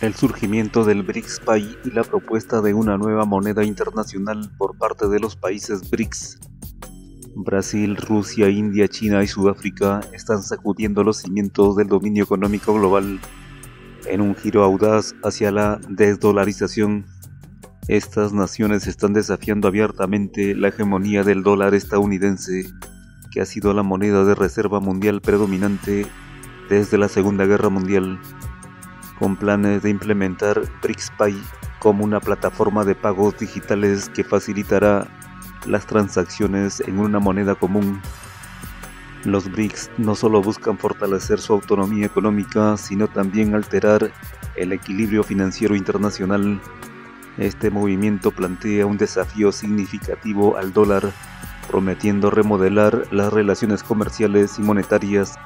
el surgimiento del BRICS Pay y la propuesta de una nueva moneda internacional por parte de los países BRICS. Brasil, Rusia, India, China y Sudáfrica están sacudiendo los cimientos del dominio económico global en un giro audaz hacia la desdolarización. Estas naciones están desafiando abiertamente la hegemonía del dólar estadounidense, que ha sido la moneda de reserva mundial predominante desde la Segunda Guerra Mundial con planes de implementar BRICS-Pay como una plataforma de pagos digitales que facilitará las transacciones en una moneda común. Los BRICS no solo buscan fortalecer su autonomía económica, sino también alterar el equilibrio financiero internacional. Este movimiento plantea un desafío significativo al dólar, prometiendo remodelar las relaciones comerciales y monetarias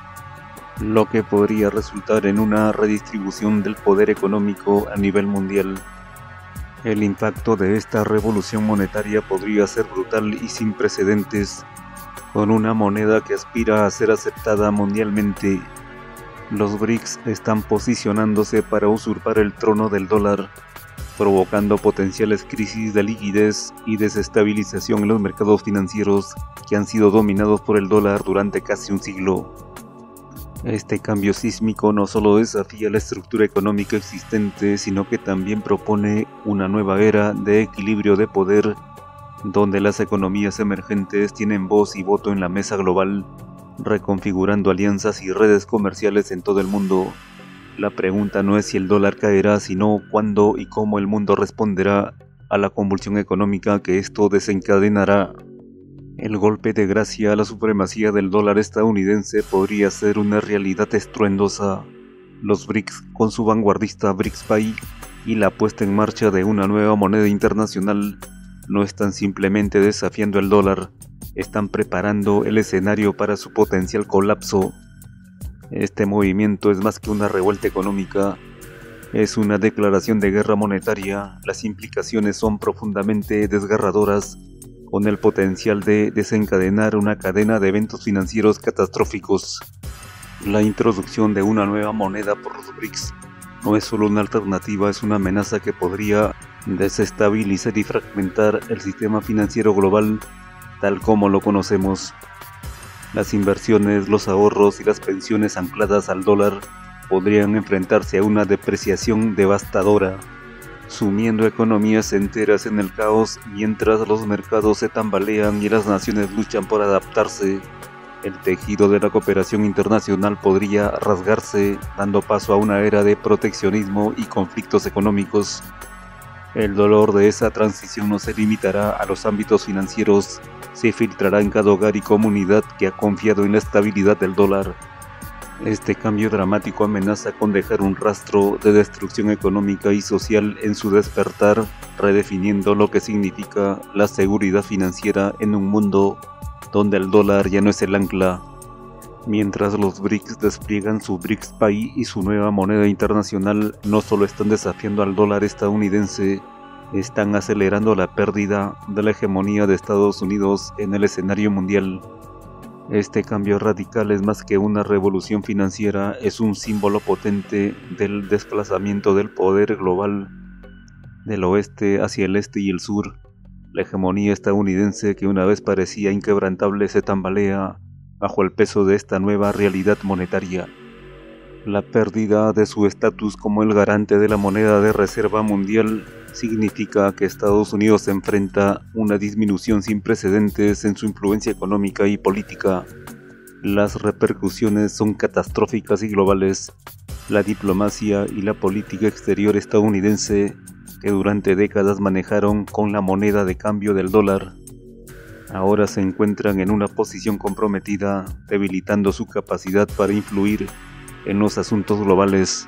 lo que podría resultar en una redistribución del poder económico a nivel mundial. El impacto de esta revolución monetaria podría ser brutal y sin precedentes, con una moneda que aspira a ser aceptada mundialmente. Los BRICS están posicionándose para usurpar el trono del dólar, provocando potenciales crisis de liquidez y desestabilización en los mercados financieros que han sido dominados por el dólar durante casi un siglo. Este cambio sísmico no solo desafía la estructura económica existente, sino que también propone una nueva era de equilibrio de poder, donde las economías emergentes tienen voz y voto en la mesa global, reconfigurando alianzas y redes comerciales en todo el mundo. La pregunta no es si el dólar caerá, sino cuándo y cómo el mundo responderá a la convulsión económica que esto desencadenará. El golpe de gracia a la supremacía del dólar estadounidense podría ser una realidad estruendosa. Los BRICS, con su vanguardista BRICS-Pay y la puesta en marcha de una nueva moneda internacional, no están simplemente desafiando el dólar, están preparando el escenario para su potencial colapso. Este movimiento es más que una revuelta económica, es una declaración de guerra monetaria, las implicaciones son profundamente desgarradoras con el potencial de desencadenar una cadena de eventos financieros catastróficos. La introducción de una nueva moneda por los BRICS no es solo una alternativa, es una amenaza que podría desestabilizar y fragmentar el sistema financiero global tal como lo conocemos. Las inversiones, los ahorros y las pensiones ancladas al dólar podrían enfrentarse a una depreciación devastadora sumiendo economías enteras en el caos mientras los mercados se tambalean y las naciones luchan por adaptarse. El tejido de la cooperación internacional podría rasgarse, dando paso a una era de proteccionismo y conflictos económicos. El dolor de esa transición no se limitará a los ámbitos financieros, se filtrará en cada hogar y comunidad que ha confiado en la estabilidad del dólar. Este cambio dramático amenaza con dejar un rastro de destrucción económica y social en su despertar, redefiniendo lo que significa la seguridad financiera en un mundo donde el dólar ya no es el ancla. Mientras los BRICS despliegan su BRICS Pay y su nueva moneda internacional, no solo están desafiando al dólar estadounidense, están acelerando la pérdida de la hegemonía de Estados Unidos en el escenario mundial. Este cambio radical es más que una revolución financiera, es un símbolo potente del desplazamiento del poder global del oeste hacia el este y el sur. La hegemonía estadounidense que una vez parecía inquebrantable se tambalea bajo el peso de esta nueva realidad monetaria. La pérdida de su estatus como el garante de la moneda de reserva mundial significa que Estados Unidos enfrenta una disminución sin precedentes en su influencia económica y política. Las repercusiones son catastróficas y globales. La diplomacia y la política exterior estadounidense, que durante décadas manejaron con la moneda de cambio del dólar, ahora se encuentran en una posición comprometida, debilitando su capacidad para influir en los asuntos globales.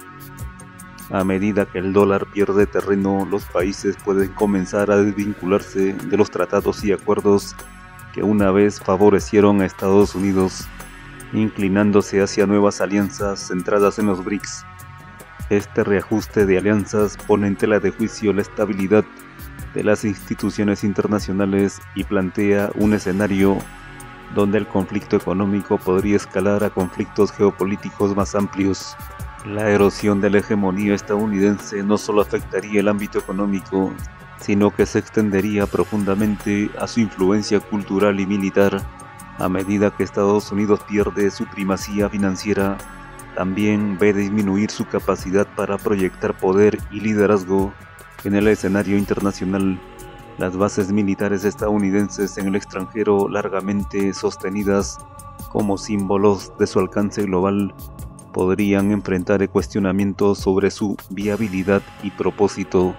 A medida que el dólar pierde terreno, los países pueden comenzar a desvincularse de los tratados y acuerdos que una vez favorecieron a Estados Unidos, inclinándose hacia nuevas alianzas centradas en los BRICS. Este reajuste de alianzas pone en tela de juicio la estabilidad de las instituciones internacionales y plantea un escenario donde el conflicto económico podría escalar a conflictos geopolíticos más amplios. La erosión de la hegemonía estadounidense no solo afectaría el ámbito económico, sino que se extendería profundamente a su influencia cultural y militar. A medida que Estados Unidos pierde su primacía financiera, también ve disminuir su capacidad para proyectar poder y liderazgo en el escenario internacional. Las bases militares estadounidenses en el extranjero largamente sostenidas como símbolos de su alcance global podrían enfrentar cuestionamientos sobre su viabilidad y propósito,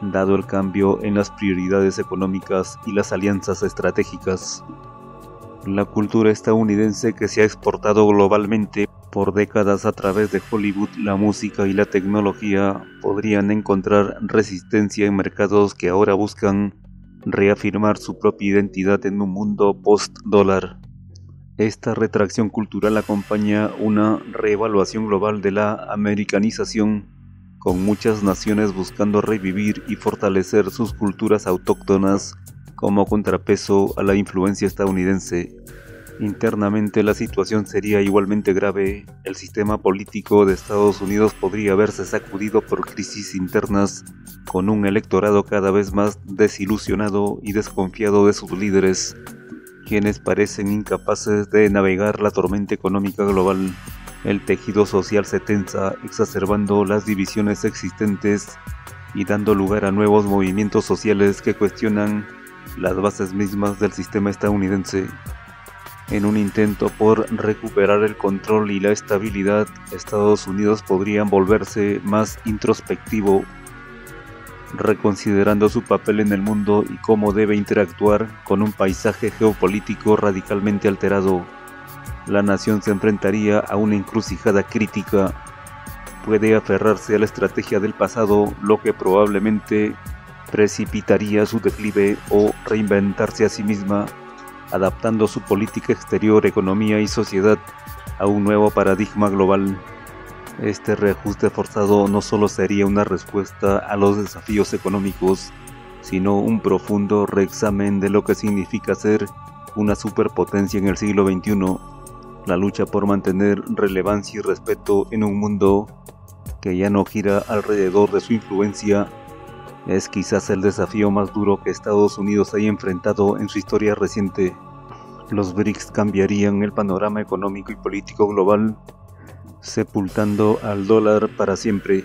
dado el cambio en las prioridades económicas y las alianzas estratégicas. La cultura estadounidense que se ha exportado globalmente por décadas a través de Hollywood, la música y la tecnología podrían encontrar resistencia en mercados que ahora buscan reafirmar su propia identidad en un mundo post-dólar. Esta retracción cultural acompaña una reevaluación global de la americanización, con muchas naciones buscando revivir y fortalecer sus culturas autóctonas como contrapeso a la influencia estadounidense. Internamente la situación sería igualmente grave. El sistema político de Estados Unidos podría verse sacudido por crisis internas, con un electorado cada vez más desilusionado y desconfiado de sus líderes quienes parecen incapaces de navegar la tormenta económica global. El tejido social se tensa, exacerbando las divisiones existentes y dando lugar a nuevos movimientos sociales que cuestionan las bases mismas del sistema estadounidense. En un intento por recuperar el control y la estabilidad, Estados Unidos podrían volverse más introspectivo reconsiderando su papel en el mundo y cómo debe interactuar con un paisaje geopolítico radicalmente alterado. La nación se enfrentaría a una encrucijada crítica. Puede aferrarse a la estrategia del pasado, lo que probablemente precipitaría su declive o reinventarse a sí misma, adaptando su política exterior, economía y sociedad a un nuevo paradigma global. Este reajuste forzado no solo sería una respuesta a los desafíos económicos, sino un profundo reexamen de lo que significa ser una superpotencia en el siglo XXI, la lucha por mantener relevancia y respeto en un mundo que ya no gira alrededor de su influencia, es quizás el desafío más duro que Estados Unidos haya enfrentado en su historia reciente. Los BRICS cambiarían el panorama económico y político global sepultando al dólar para siempre.